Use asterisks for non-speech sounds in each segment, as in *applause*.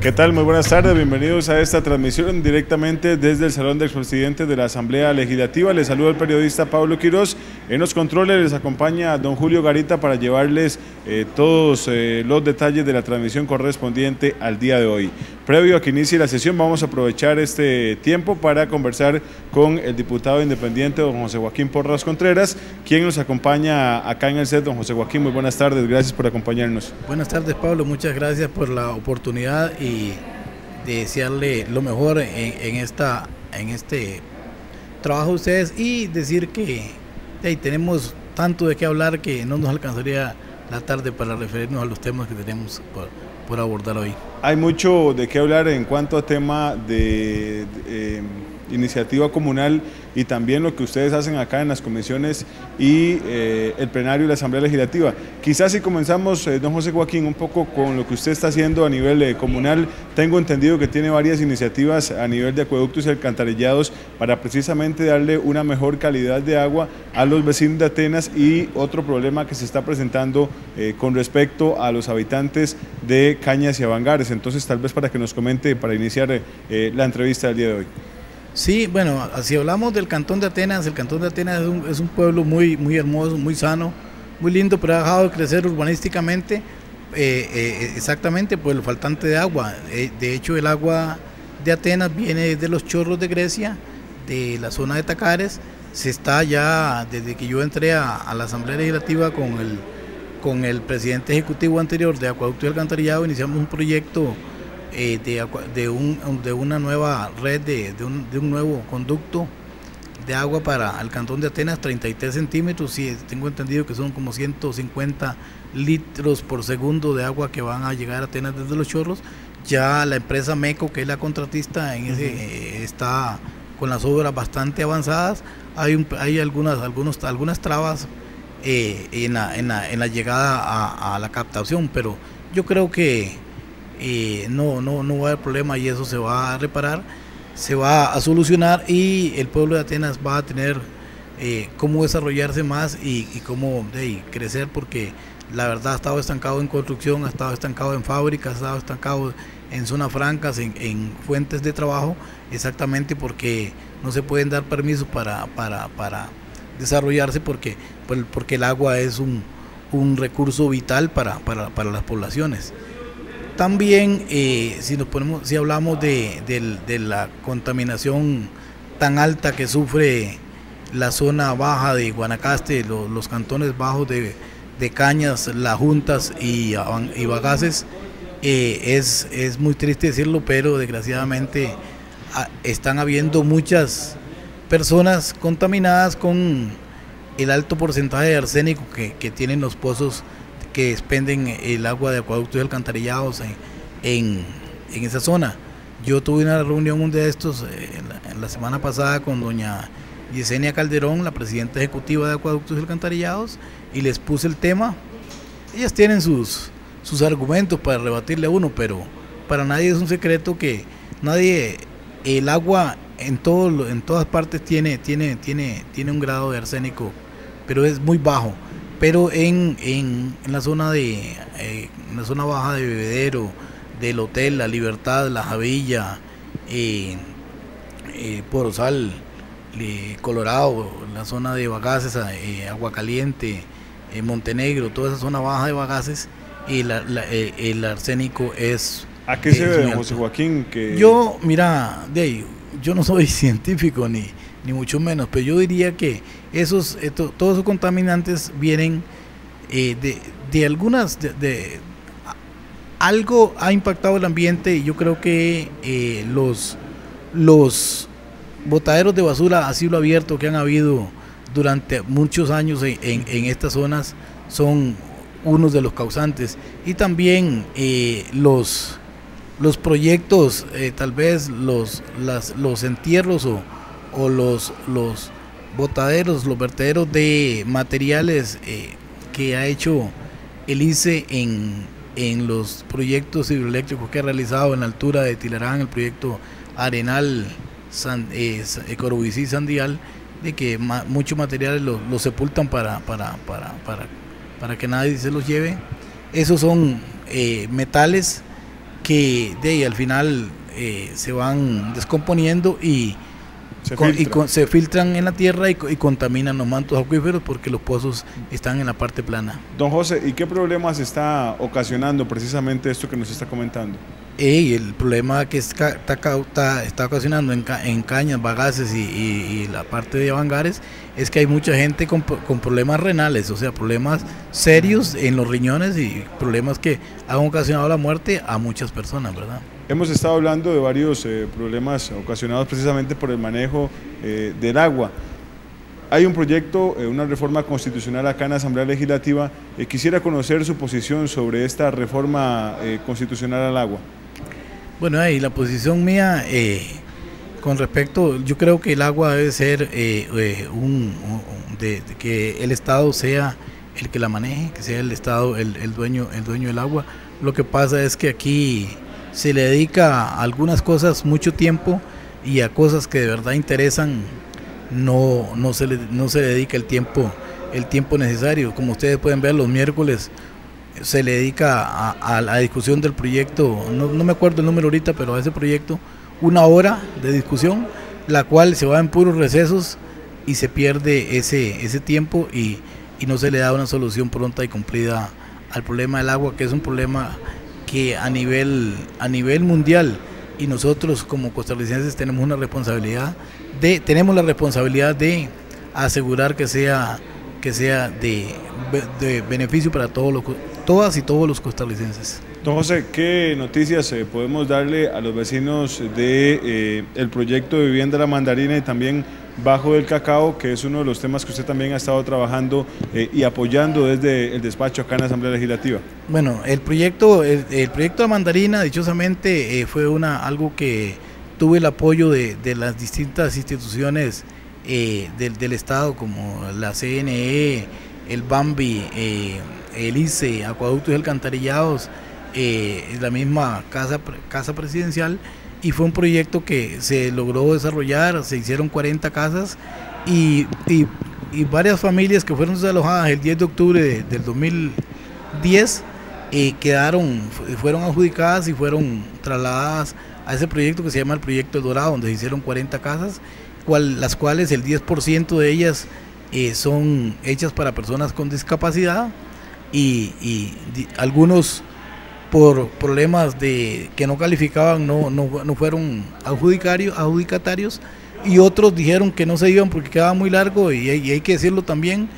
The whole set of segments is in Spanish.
¿Qué tal? Muy buenas tardes, bienvenidos a esta transmisión directamente desde el Salón de Expresidentes de la Asamblea Legislativa. Les saluda el periodista Pablo Quiroz. En los controles les acompaña don Julio Garita para llevarles eh, todos eh, los detalles de la transmisión correspondiente al día de hoy. Previo a que inicie la sesión, vamos a aprovechar este tiempo para conversar con el diputado independiente, don José Joaquín Porras Contreras, quien nos acompaña acá en el set. Don José Joaquín, muy buenas tardes, gracias por acompañarnos. Buenas tardes, Pablo, muchas gracias por la oportunidad y desearle lo mejor en, esta, en este trabajo a ustedes y decir que tenemos tanto de qué hablar que no nos alcanzaría la tarde para referirnos a los temas que tenemos por, por abordar hoy. Hay mucho de qué hablar en cuanto a tema de, eh, iniciativa comunal y también lo que ustedes hacen acá en las comisiones y eh, el plenario y la Asamblea Legislativa. Quizás si comenzamos, eh, don José Joaquín, un poco con lo que usted está haciendo a nivel eh, comunal, tengo entendido que tiene varias iniciativas a nivel de acueductos y alcantarillados para precisamente darle una mejor calidad de agua a los vecinos de Atenas y otro problema que se está presentando con respecto a los habitantes de Cañas y Avangares. Entonces, tal vez para que nos comente, para iniciar la entrevista del día de hoy. Sí, bueno, si hablamos del Cantón de Atenas, el Cantón de Atenas es un, pueblo muy, muy hermoso, muy sano, muy lindo, pero ha dejado de crecer urbanísticamente, eh, eh, exactamente por el faltante de agua. Eh, de hecho, el agua de Atenas viene de los chorros de Grecia, de la zona de Tacares. Se está ya, desde que yo entré a, la Asamblea Legislativa con el, con el presidente ejecutivo anterior de Acueducto y Alcantarillado, iniciamos un proyecto eh, de, de, un, de, una nueva red, de, de, un, de, un, nuevo conducto de agua para el cantón de Atenas, 33 centímetros, y tengo entendido que son como 150 litros por segundo de agua que van a llegar a Atenas desde los chorros. Ya la empresa MECO, que es la contratista, en ese, eh, está con las obras bastante avanzadas. Hay, hay algunas, algunos, algunas trabas eh, en, la, en, la, en, la, llegada a, a la captación, pero yo creo que no, no, no va a haber problema y eso se va a reparar, se va a solucionar y el pueblo de Atenas va a tener eh, cómo desarrollarse más y, cómo crecer porque la verdad ha estado estancado en construcción, ha estado estancado en fábricas, ha estado estancado en zonas francas, en, fuentes de trabajo, exactamente porque no se pueden dar permisos para, para, para desarrollarse porque, porque el agua es un, un recurso vital para, para, para las poblaciones. También, eh, si nos ponemos, si hablamos de, la contaminación tan alta que sufre la zona baja de Guanacaste, los cantones bajos de, Cañas, Las Juntas y, y Bagaces, eh, es, es muy triste decirlo, pero desgraciadamente ah, están habiendo muchas personas contaminadas con el alto porcentaje de arsénico que, que tienen los pozos que expenden el agua de acueductos y alcantarillados en, esa zona. Yo tuve una reunión un de estos eh, en la, semana pasada con doña Yesenia Calderón, la presidenta ejecutiva de Acueductos y Alcantarillados, y les puse el tema. Ellas tienen sus, sus argumentos para rebatirle a uno, pero para nadie es un secreto que nadie, el agua en, todo, en todas partes tiene, tiene, tiene, tiene un grado de arsénico, pero es muy bajo pero en, en, la zona de eh, en la zona baja de Bebedero, del Hotel La Libertad, La Javilla, eh, eh, Porosal, eh, Colorado, la zona de Bagaces, Agua Caliente, Montenegro, toda esa zona baja de Bagaces, y el arsénico es... ¿A qué se debe, José Joaquín? Que... Yo, mira, de yo no soy *laughs* científico ni, ni mucho menos, pero yo diría que esos, todos esos contaminantes vienen eh, de, de, algunas, de, algo ha impactado el ambiente y yo creo que eh, los, los botaderos de basura a cielo abierto que han habido durante muchos años en, en, estas zonas son unos de los causantes. Y también eh, los los proyectos tal vez los las, los entierros o o los, los botaderos, los vertederos de materiales eh, que ha hecho el ICE en, en los proyectos hidroeléctricos que ha realizado en la altura de Tilarán, el proyecto Arenal San, eh, Sandial, de que muchos materiales los, sepultan para, para, para, para, para que nadie se los lleve. Esos son eh, metales que de al final eh, se van descomponiendo y se, filtran. se filtran en la tierra y, contaminan los mantos acuíferos porque los pozos están en la parte plana. Don José, ¿y qué problemas está ocasionando precisamente esto que nos está comentando? Y el problema que está, está, está ocasionando en, en, cañas, bagaces y, la parte de avangares es que hay mucha gente con, con, problemas renales, o sea, problemas serios en los riñones y problemas que han ocasionado la muerte a muchas personas, ¿verdad? Hemos estado hablando de varios eh, problemas ocasionados precisamente por el manejo eh, del agua. Hay un proyecto, eh, una reforma constitucional acá en la Asamblea Legislativa. quisiera conocer su posición sobre esta reforma constitucional al agua. Bueno, ahí la posición mía con respecto, yo creo que el agua debe ser un, que el Estado sea el que la maneje, que sea el Estado el, el, dueño, el dueño del agua. Lo que pasa es que aquí se le dedica a algunas cosas mucho tiempo y a cosas que de verdad interesan no, no, se, le, no se dedica el tiempo, el tiempo necesario. Como ustedes pueden ver, los miércoles se le dedica a, la discusión del proyecto, no, me acuerdo el número ahorita, pero a ese proyecto, una hora de discusión, la cual se va en puros recesos y se pierde ese, ese tiempo y, y no se le da una solución pronta y cumplida al problema del agua, que es un problema que a nivel, a nivel mundial y nosotros como costarricenses tenemos una responsabilidad de, tenemos la responsabilidad de asegurar que sea, que sea de, de beneficio para todos los, todas y todos los costarricenses. Don José, ¿qué noticias eh, podemos darle a los vecinos de eh, el proyecto de vivienda La Mandarina y también Bajo del Cacao, que es uno de los temas que usted también ha estado trabajando eh, y apoyando desde el despacho acá en la Asamblea Legislativa. Bueno, el proyecto, el, proyecto de mandarina, dichosamente, fue una algo que tuve el apoyo de, las distintas instituciones eh, del, Estado, como la CNE, el BAMBI, el ICE, Acueductos y Alcantarillados, la misma casa, casa presidencial y fue un proyecto que se logró desarrollar, se hicieron 40 casas y, varias familias que fueron desalojadas el 10 de octubre del 2010 eh, quedaron, fueron adjudicadas y fueron trasladadas a ese proyecto que se llama el Proyecto Dorado, donde se hicieron 40 casas, las cuales el 10% de ellas eh, son hechas para personas con discapacidad y, y algunos por problemas de que no calificaban, no, no, fueron adjudicatarios y otros dijeron que no se iban porque quedaba muy largo y hay, que decirlo también.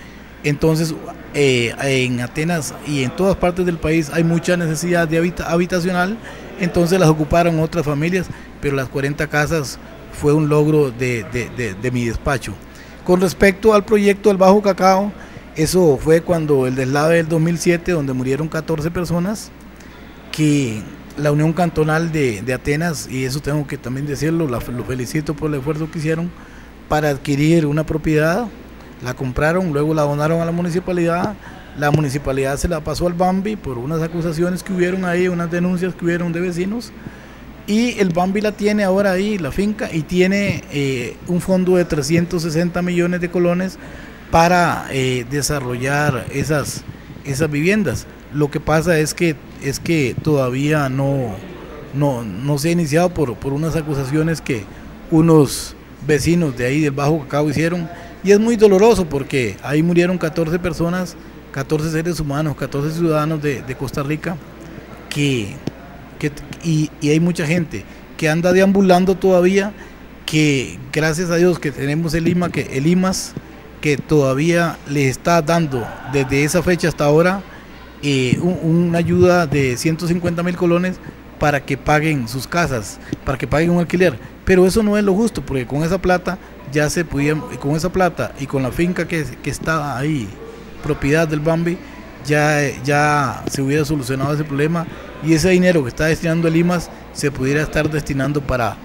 Entonces, eh, en Atenas y en todas partes del país hay mucha necesidad de habitacional, entonces las ocuparon otras familias, pero las 40 casas fue un logro de, de mi despacho. Con respecto al proyecto del Bajo Cacao, eso fue cuando el deslave del 2007, donde murieron 14 personas, que la Unión Cantonal de, Atenas, y eso tengo que también decirlo, lo felicito por el esfuerzo que hicieron para adquirir una propiedad, la compraron, luego la donaron a la municipalidad, la municipalidad se la pasó al Bambi por unas acusaciones que hubieron ahí, unas denuncias que hubieron de vecinos, y el Bambi la tiene ahora ahí, la finca, y tiene eh, un fondo de 360 millones de colones para eh, desarrollar esas, esas viviendas. Lo que pasa es que, es que todavía no, no, se ha iniciado por, por unas acusaciones que unos vecinos de ahí del Bajo Cacao hicieron. Y es muy doloroso porque ahí murieron 14 personas, 14 seres humanos, 14 ciudadanos de, Costa Rica, que, y, hay mucha gente que anda deambulando todavía, que gracias a Dios que tenemos el IMA, que el IMAS, que todavía le está dando desde esa fecha hasta ahora eh, una ayuda de 150 mil colones para que paguen sus casas, para que paguen un alquiler. Pero eso no es lo justo, porque con esa plata ya se podía, con esa plata y con la finca que, que está ahí, propiedad del Bambi, ya, ya se hubiera solucionado ese problema y ese dinero que está destinando el IMAS se pudiera estar destinando para,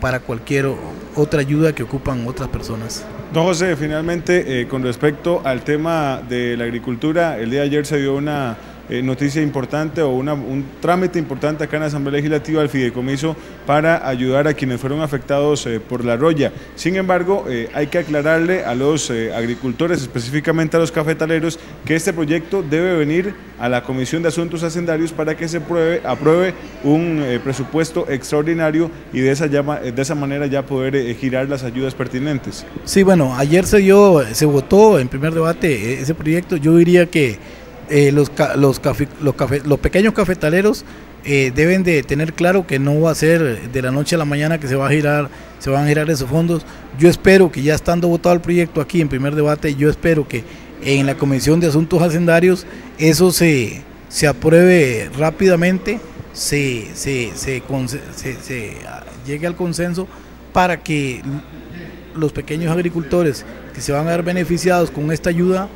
para cualquier otra ayuda que ocupan otras personas. Don José, finalmente, eh, con respecto al tema de la agricultura, el día de ayer se dio una eh, noticia importante o un trámite importante acá en la Asamblea Legislativa del fideicomiso para ayudar a quienes fueron afectados eh, por la roya. Sin embargo, eh, hay que aclararle a los agricultores, específicamente a los cafetaleros, que este proyecto debe venir a la Comisión de Asuntos Hacendarios para que se pruebe, apruebe un presupuesto extraordinario y de esa, llama, de esa manera ya poder girar las ayudas pertinentes. Sí, bueno, ayer se dio, se votó en primer debate ese proyecto. Yo diría que eh, los, los, los, pequeños cafetaleros eh, deben de tener claro que no va a ser de la noche a la mañana que se va a girar, se van a girar esos fondos. Yo espero que ya estando votado el proyecto aquí en primer debate, yo espero que en la Comisión de Asuntos Hacendarios eso se, se apruebe rápidamente, se, se, se, se llegue al consenso para que los pequeños agricultores que se van a ver beneficiados con esta ayuda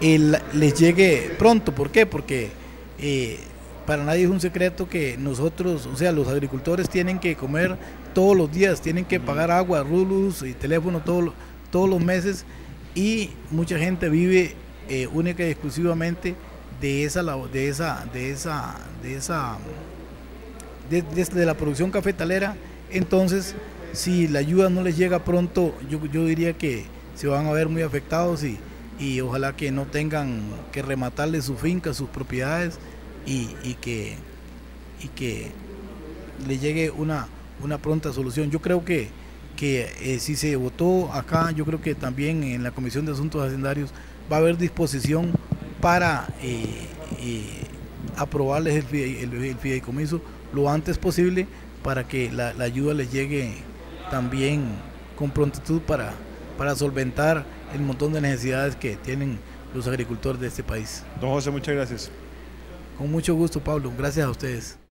les llegue pronto. ¿Por qué? Porque eh, para nadie es un secreto que nosotros, o sea, los agricultores tienen que comer todos los días, tienen que pagar agua, luz y teléfono todos, todos los meses y mucha gente vive eh, única y exclusivamente de esa de esa de esa de esa de, la producción cafetalera entonces si la ayuda no les llega pronto yo, yo diría que se van a ver muy afectados y y ojalá que no tengan que rematarle su finca, sus propiedades y, que, y que le llegue una, una pronta solución. Yo creo que, que eh, si se votó acá, yo creo que también en la Comisión de Asuntos Hacendarios va a haber disposición para eh, eh, aprobarles el, fideicomiso lo antes posible para que la, la ayuda les llegue también con prontitud para, para solventar el montón de necesidades que tienen los agricultores de este país. Don José, muchas gracias. Con mucho gusto, Pablo. Gracias a ustedes.